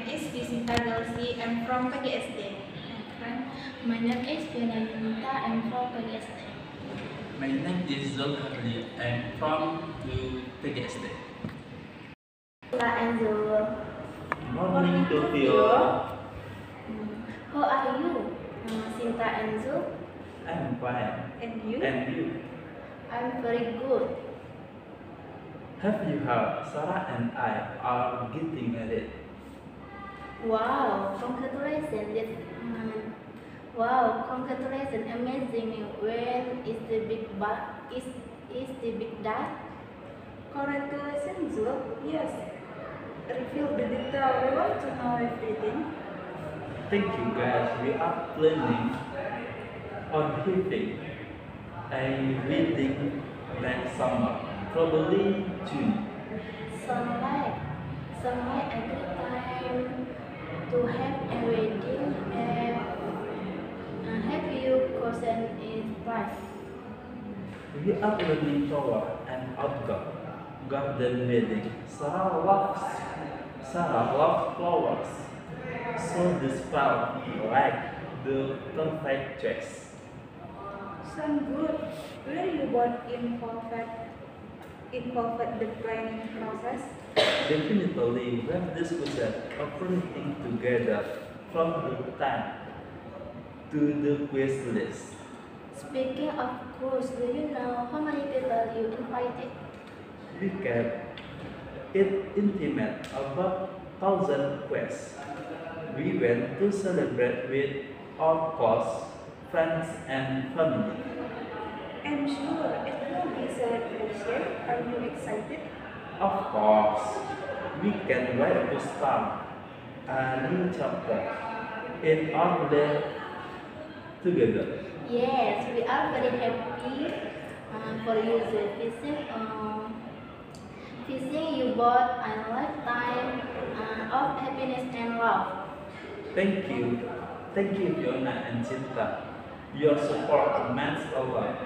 name is Visinta Galsi. I'm from PGSD. My name is Fiona Yunita. I'm from PGSD. My name is Zul Harli. I'm from UTGSD. Hola Angel. Morning Tokyo. Mm, How are you? Uh, Sinta Angel. I'm fine. And you? And you? I'm very good. Have you heard Sarah and I are getting married? Wow, congratulations. This, um, wow, congratulations. Amazing. When is the big ba- is is the big day? Congratulations, Zul. Yes. Reveal the detail. We want to know everything. Thank you guys. We are planning on having a wedding next summer, probably June. Sound like sound like a good time to have a wedding and uh, have you cousin in price. We are planning toward an outdoor garden wedding. Sarah loves Sarah loves flowers, so this felt like the perfect choice. Sound good. Were you born in perfect in perfect the planning process? Definitely, when we have discussed everything together from the time to the quiz list. Speaking of course, do you know how many people you invited? We kept it intimate about thousand quests. We went to celebrate with our close friends and family. I'm sure it will be a celebration. Are you excited? Of course, we can wait to start a new chapter in our life together. Yes, we are very happy uh, for you visit. Uh, you both a lifetime uh, of happiness and love. Thank you. Thank you, Viona and Shinta. Your support means a lot.